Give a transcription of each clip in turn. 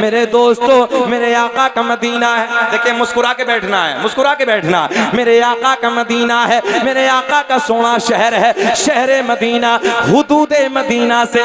मेरे दोस्तों मेरे आका का मदीना है। देखिए मुस्कुरा के बैठना है मुस्कुरा के बैठना। मेरे आका का मदीना है मेरे आका का सोना शहर है। शहर मदीना हुदूद मदीना से।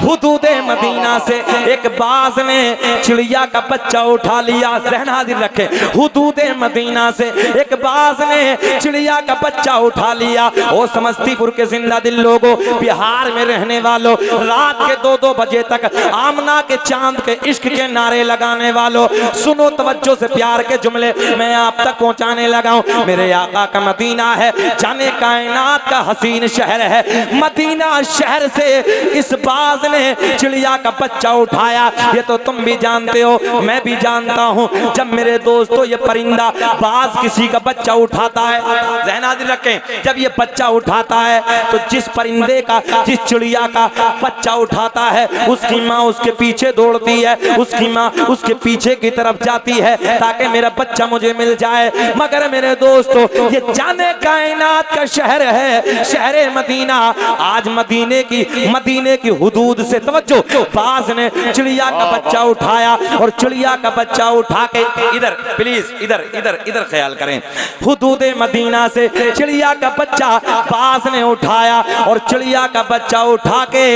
हुदूद मदीना से एक बाज ने चिड़िया का बच्चा उठा लिया जहन हाजिर रखे। हुदूद मदीना से एक बाज ने चिड़िया का बच्चा उठा लिया। ओ समस्तीपुर के ज़िंदा दिल लोगों बिहार में रहने वालों रात के दो दो बजे तक आमना के चाँद के इश्क के नारे लगाने वालों, सुनो तवज्जो से प्यार के जुमले, मैं आप तक पहुँचाने लगा मेरे आका का मदीना है, जाने कायनात का हसीन शहर है। मदीना शहर से इस बाज ने चिड़िया का बच्चा उठाया। ये तो तुम भी जानते हो, मैं भी जानता हूँ। जब मेरे दोस्तों ये परिंदा बाज किसी का बच्चा उठाता है, जहन हाजिर रखें, जब ये बच्चा उठाता है तो जिस परिंदे का, जिस चिड़िया का बच्चा उठाता है, उसकी माँ उसके पीछे दौड़ती है, उसकी माँ उसके पीछे की तरफ़ जाती है ताकि मेरा बच्चा मुझे मिल जाए। मगर मेरे दोस्तों, ये जाने कायनात का शहर है, शहर मदीना। आज मदीने की मदीने की हुदूद से तवज्जो। बाज ने चिड़िया का बच्चा उठाया और चिड़िया का बच्चा उठा के इधर प्लीज़ इधर इधर इधर ख्याल करें। हुदूद मदीना से चिड़िया का बच्चा बाज ने उठाया और चिड़िया का बच्चा उठा के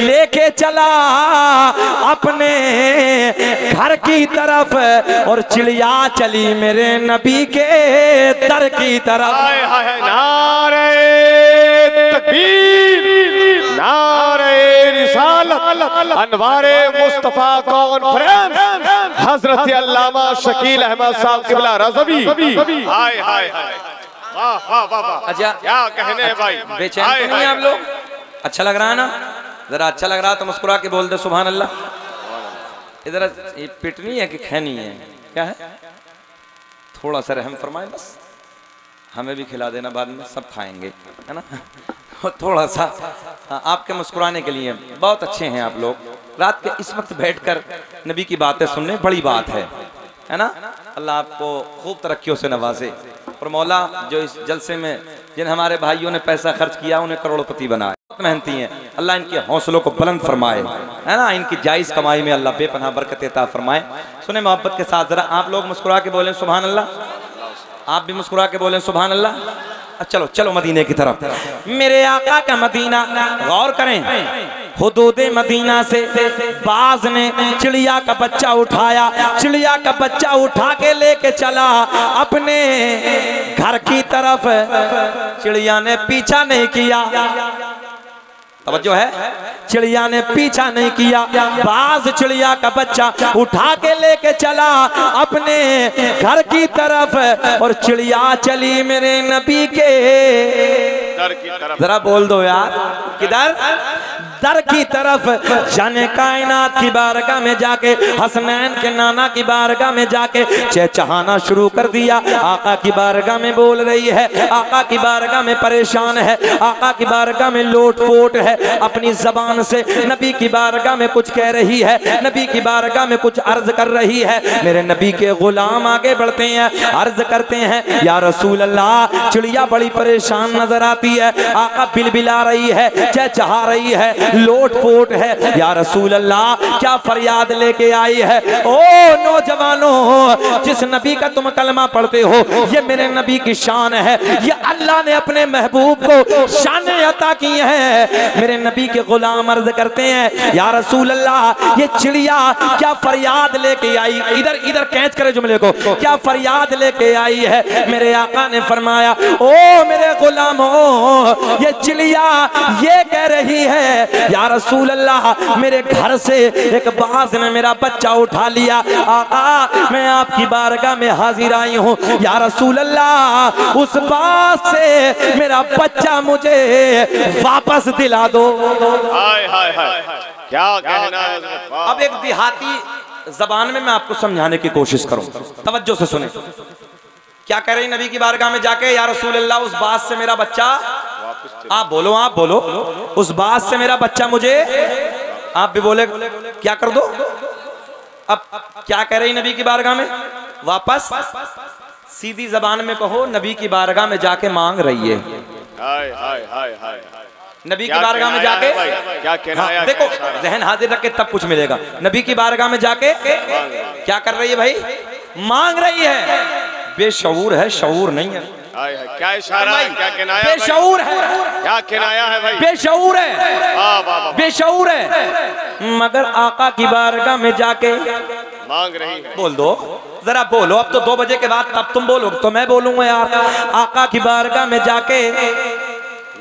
लेके चला अपने घर की तरफ़ और चिड़िया चली मेरे नबी के दर की तरफ़। हाय हाय हाय। नारे तकबीर नारे रिसालत अनवारे मुस्तफ़ा कॉन्फ्रेंस हज़रत अल्लामा शकील अहमद साहब किबला रजवी। हाय हाय हाय। वाह वाह वाह वाह। अच्छा। क्या कहने हैं भाई? बेचैन तो नहीं आप लोग? अच्छा लग रहा है ना? जरा अच्छा लग रहा है तो मुस्कुरा के बोल दे सुबह अल्लाह। इधर ये पिटनी है कि खैनी है? क्या है? थोड़ा सा रहम फरमाए बस। हमें भी खिला देना बाद में सब खाएँगे है ना? थोड़ा सा हाँ, आपके मुस्कुराने के लिए बहुत अच्छे हैं आप लोग। रात के इस वक्त बैठकर नबी की बातें सुनने बड़ी बात है है ना? अल्लाह आपको खूब तरक्कियों से नवाजे। और मौला, जो इस जलसे में जिन हमारे भाइयों ने पैसा खर्च किया, उन्हें करोड़पति बनाए। मेहनती हैं। अल्लाह इनके हौसलों को बुलंद फरमाए। है ना? इनकी जायज़ कमाई में अल्लाह बेपना बरकत अता फरमाए। सुने मोहब्बत के साथ, जरा आप लोग मुस्कुरा के बोलें सुबहान अल्लाह आप भी मुस्कुरा के बोलें सुबहान अल्लाह चलो चलो मदीने की तरफ़। मेरे आका का मदीना, गौर करें। हुदूद मदीना से बाज ने चिड़िया का बच्चा उठाया चिड़िया का बच्चा उठा के लेके चला। अपने घर की तरफ़ चिड़िया ने पीछा नहीं किया। तवज्जो है? चिड़िया ने पीछा नहीं किया। बाज चिड़िया का बच्चा उठा के लेके चला अपने घर की तरफ़ और चिड़िया चली मेरे नबी के। दर की तरफ़। जरा बोल दो यार। किधर? दर की तरफ़ जाने कायनात की बारगाह में जाके, हसनैन के नाना की बारगाह में जाके, चहचहाना शुरू कर दिया। आका की बारगाह में बोल रही है, आका की बारगाह में परेशान है, आका की बारगाह में लोट पोट है। अपनी जबान से नबी की बारगाह में कुछ कह रही है, नबी की बारगाह में कुछ अर्ज़ कर रही है। मेरे नबी के गुलाम आगे बढ़ते हैं, अर्ज़ करते हैं, या रसूल अल्लाह चिड़िया बड़ी परेशान नज़र आती है, आका बिलबिला रही है, चहचहा रही है लोट पोट है। या रसूल अल्लाह क्या फरियाद लेके आई है? ओ नौजवानों, जिस नबी का तुम कलमा पढ़ते हो, ये मेरे नबी की शान है। ये अल्लाह ने अपने महबूब को शान अता की है। मेरे नबी के गुलाम अर्ज़ करते हैं, या रसूल अल्लाह ये चिड़िया, क्या फरियाद लेके आई? इधर इधर कैच करे जुमले को। क्या फरियाद लेके आई है? मेरे आका ने फरमाया, ओ मेरे गुलामो, ये चिड़िया, ये कह रही है या रसूल अल्लाह मेरे घर से एक बाज ने मेरा बच्चा उठा लिया। आका मैं आपकी बारगाह में हाजिर आई हूँ। या रसूल अल्लाह उस बाज से मेरा बच्चा मुझे वापस दिला दो। हाय हाय हाय। क्या कहना है अब एक देहाती जबान में मैं आपको समझाने की कोशिश करूँ। तवज्जो से सुने। क्या कह रही नबी की बारगाह में जाके या रसूल अल्लाह उस बात से मेरा बच्चा आप बोलो आप बोलो। उस बात से मेरा बच्चा मुझे आप भी बोले क्या कर दो? अब क्या कह रही नबी की बारगाह में? वापस सीधी जबान में कहो नबी की बारगाह में जाके मांग रही है। हाय हाय हाय हाय हाय। नबी की बारगाह में जाके क्या हाँ, देखो जहन हाजिर रख के तब कुछ मिलेगा। नबी की बारगाह में जाके क्या कर रही है भाई? मांग रही है। बेशऊर है शऊर नहीं है। हाय हाय क्या इशारा है? क्या किनाया है बेशऊर है। क्या किनाया है भाई? बेशऊर है। बेशऊर है। मगर आका की बारगाह में जाके मांग रही है। बोल दो। जरा बोलो। अब तो दो बजे के बाद तब तुम बोलो तो मैं बोलूँगा यार। आका की बारगाह में जाके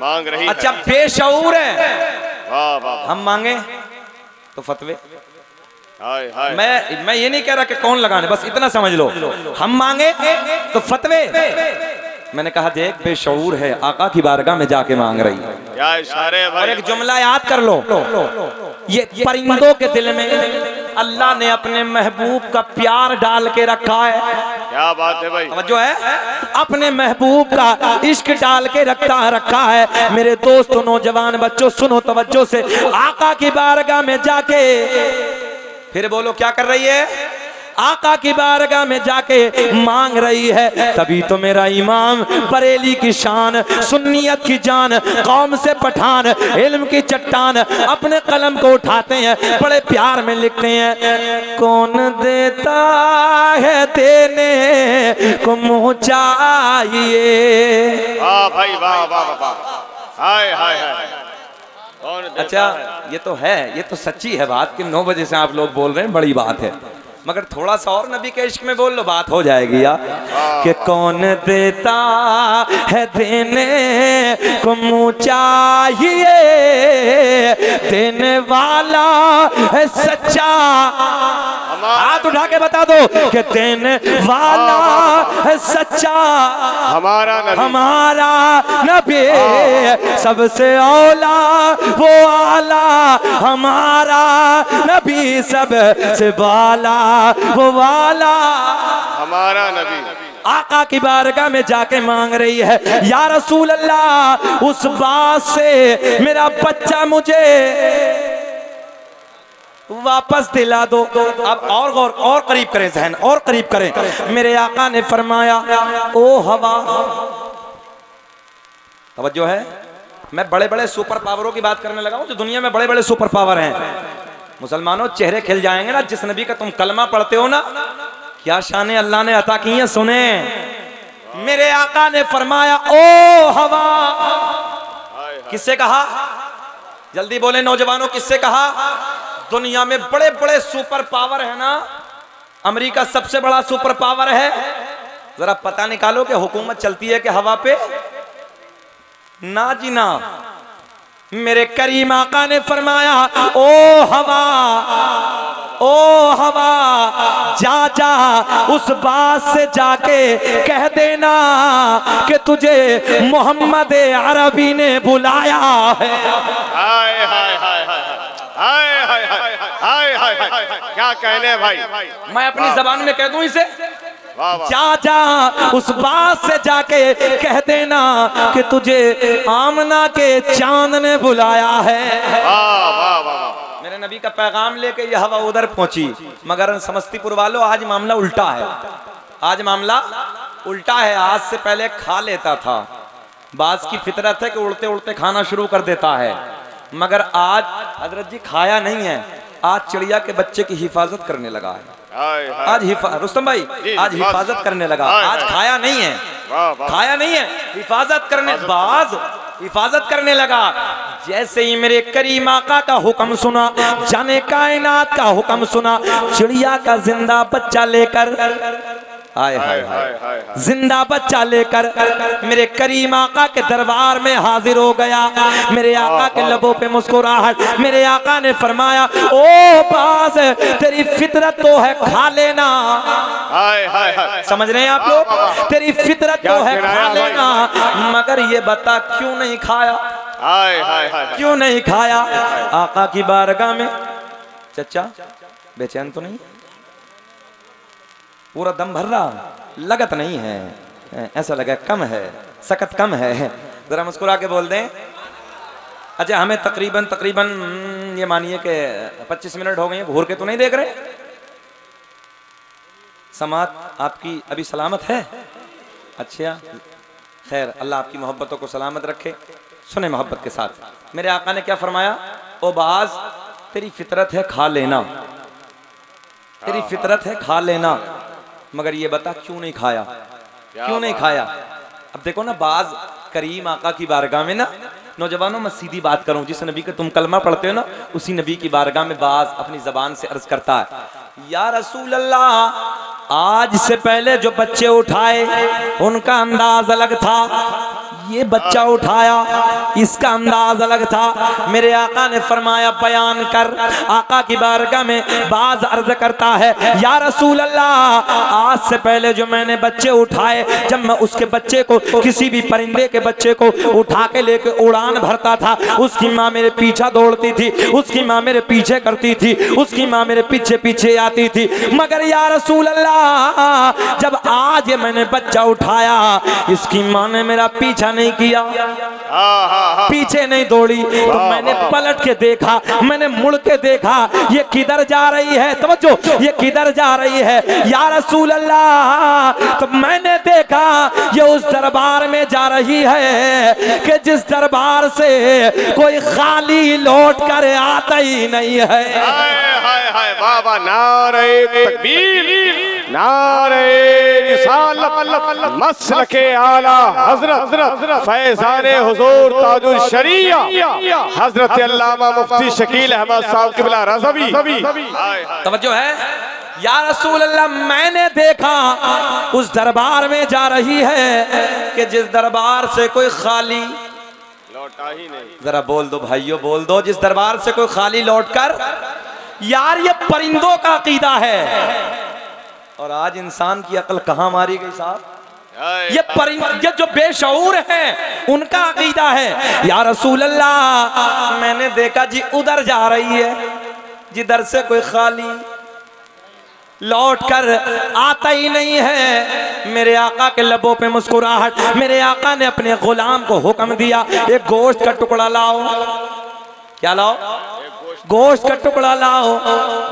मांग रही अच्छा बेशऊर है। हम मांगे तो फतवे। हाय हाय। मैं मैं ये नहीं कह रहा कि कौन लगाने बस इतना समझ लो। हम मांगे तो फतवे। मैंने कहा देख बेशऊर है। आका की बारगाह में जाके मांग रही है। क्या इशारे और एक जुमला याद कर लो। ये परिंदों के दिल में अल्लाह ने अपने महबूब का प्यार डाल के रखा है। क्या बात है भाई। जो है? अपने महबूब का इश्क डाल के रखता रखा है। मेरे दोस्तों नौजवान बच्चों सुनो तवज्जो से। आका की बारगाह में जाके फिर बोलो क्या कर रही है? आका की बारगाह में जाके मांग रही है। तभी तो मेरा इमाम बरेली की शान सुन्नियत की जान कौम से पठान इल्म की चट्टान अपने कलम को उठाते हैं बड़े प्यार में लिखते हैं कौन देता है देने को मुँह चाहिए वाह भाई वाह वाह वाह हाय हाय हाय। अच्छा ये तो है ये तो सच्ची है बात कि नौ बजे से आप लोग बोल रहे हैं बड़ी बात है। मगर थोड़ा सा और नबी के इश्क में बोल लो, बात हो जाएगी यार। कि कौन देता है देने को मुँह चाहिए? देने वाला है सच्चा। हाथ उठा के बता दो कि देने वाला है सच्चा। हमारा नबी। हमारा नबी। सबसे औला वो आला। हमारा नबी सबसे बाला वो वाला। हमारा नबी। आका की बारगाह में जाके मांग रही है या रसूल अल्लाह उस बात से मेरा बच्चा मुझे वापस दिला दो। अब और गौर, और करीब करें जहन, और करीब करें। मेरे आका ने फरमाया, ओ हवा। तवज्जो है? मैं बड़े बड़े सुपर पावरों की बात करने लगा हूँ, जो दुनिया में बड़े बड़े सुपर पावर हैं। मुसलमानों, चेहरे खिल जाएँगे ना, जिस नबी का तुम कलमा पढ़ते हो ना, क्या शान अल्लाह ने अता की हैं, सुने? मेरे आका ने फरमाया, ओ हवा। किससे कहा? जल्दी बोले, नौजवानों, किससे कहा? दुनिया में बड़े बड़े सुपर पावर है ना? अमेरिका सबसे बड़ा सुपर पावर है। जरा पता निकालो कि हुकूमत चलती है कि हवा पे? ना जी ना। मेरे करीम आका ने फरमाया, ओ हवा ओ हवा, जा जा, उस बात से जाके कह देना कि तुझे मोहम्मद अरबी ने बुलाया है। हाय हाय क्या कहने भाई? मैं अपनी जबान में कह दू इसे? जा जा उस बात से जाके कह देना कि तुझे आमना के चाँद ने बुलाया है। मेरे नबी का पैगाम लेके यह हवा उधर पहुँची मगर समस्तीपुर वालों आज मामला उल्टा है। आज मामला उल्टा है। आज से पहले खा लेता था। बास की फितरत है कि उड़ते उड़ते खाना शुरू कर देता है। मगर आज हज़रत जी खाया नहीं है। आज चिड़िया के बच्चे की हिफाजत करने लगा है। आज रुस्तम भाई आज हिफाजत करने लगा। आज। खाया नहीं है। खाया नहीं है। हिफाजत करने बाज हिफाजत करने लगा। जैसे ही मेरे करीम आका का हुक्म सुना जाने कायनात का हुक्म सुना चिड़िया का ज़िंदा बच्चा लेकर हाय हाय हाय ज़िंदा बच्चा लेकर मेरे करीम आका के दरबार में हाजिर हो गया। मेरे आका के लबों पे मुस्कुराहट। मेरे आका ने फरमाया ओ बाज तेरी फितरत तो है खा लेना। हाय हाय हाय। समझ रहे हैं आप लोग? तेरी फितरत तो है खा लेना। मगर ये बता क्यों नहीं खाया? हाय हाय हाय। क्यों नहीं खाया? आका की बारगाह में चचा बेचैन तो नहीं? पूरा दम भर रहा लगत नहीं है। ऐसा लगा कम है, सकत कम है। जरा मुस्कुरा के बोल दें। अच्छा हमें तकरीबन तकरीबन, ये मानिए कि 25 मिनट हो गए घूर के तो नहीं देख रहे। समात आपकी अभी सलामत है? अच्छा खैर, अल्लाह आपकी मोहब्बतों को सलामत रखे, सुने मोहब्बत के साथ। मेरे आका ने क्या फरमाया? ओ बाज, तेरी फितरत है खा लेना। तेरी फितरत है खा लेना। मगर ये बता क्यों नहीं खाया? क्यों नहीं खाया? अब देखो ना बाज करीम आका की बारगाह में ना नौजवानों मैं सीधी बात करूँ जिस नबी का तुम कलमा पढ़ते हो ना उसी नबी की बारगाह में बाज अपनी जबान से अर्ज़ करता है। या रसूल अल्लाह आज से पहले जो बच्चे उठाए उनका अंदाज अलग था। ये बच्चा उठाया। इसका अंदाज अलग था। मेरे आका ने फरमाया, बयान कर। आका की बारगाह में बाज अर्ज़ करता है, या रसूल अल्लाह आज से पहले जो मैंने बच्चे उठाए, जब मैं उसके बच्चे को, किसी भी परिंदे के बच्चे को उठा के लेके उड़ान भरता था, उसकी माँ मेरे पीछा दौड़ती थी, उसकी माँ मेरे पीछे करती थी, उसकी माँ मेरे पीछे पीछे आती थी। मगर या रसूल अल्लाह जब आज मैंने बच्चा उठाया, इसकी माँ ने मेरा पीछा नहीं किया। पीछे नहीं दौड़ी। तो मैंने पलट के देखा मैंने मुड़ के देखा ये किधर जा रही है? समझो ये किधर जा रही है? या रसूल अल्लाह तो मैंने देखा ये उस दरबार में जा रही है कि जिस दरबार से कोई खाली लौट कर आता ही नहीं है। हाय हाय हाय वाह नारे तकबीर। नारे आला हज़रत ताजुल शरिया, हज़रत अल्लामा मुफ्ती शकील अहमद साहब किबला रज़वी। तवज्जो है? या रसूल अल्लाह मैंने देखा उस दरबार में जा रही है कि जिस दरबार से कोई खाली लौटा ही नहीं जरा बोल दो भाइयों, बोल दो, जिस दरबार से कोई खाली लौट कर यार ये परिंदों का अकीदा है। और आज इंसान की अकल कहाँ मारी गई साहब? ये परिंद ये जो बेशूर हैं उनका अकीदा है। या रसूल अल्लाह मैंने देखा जी उधर जा रही है। जिधर से कोई खाली लौट कर आता ही नहीं है। मेरे आका के लबों पे मुस्कुराहट मेरे आका ने अपने गुलाम को हुक्म दिया एक गोश्त का टुकड़ा लाओ। क्या लाओ? गोश्त का टुकड़ा लाओ।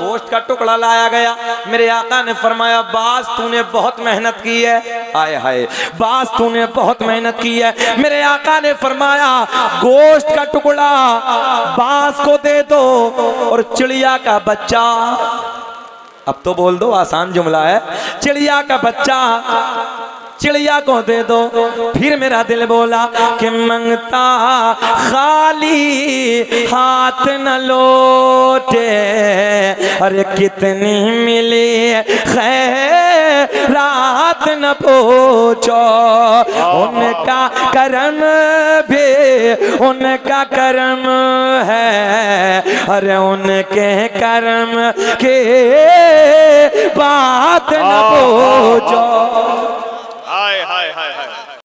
गोश्त का टुकड़ा लाया गया। मेरे आका ने फरमाया, बास, तूने बहुत मेहनत की है। हाय हाय, बास, तूने बहुत मेहनत की है। मेरे आका ने फरमाया, गोश्त का टुकड़ा बास को दे दो और चिड़िया का बच्चा। अब तो बोल दो, आसान जुमला है। चिड़िया का बच्चा चिड़िया को दे दो। फिर मेरा दिल बोला कि मंगता खाली हाथ न लौटे। अरे कितनी मिली खैरात न पूछो। उनका करम भी उनका करम है। अरे उनके करम के बात न पूछो।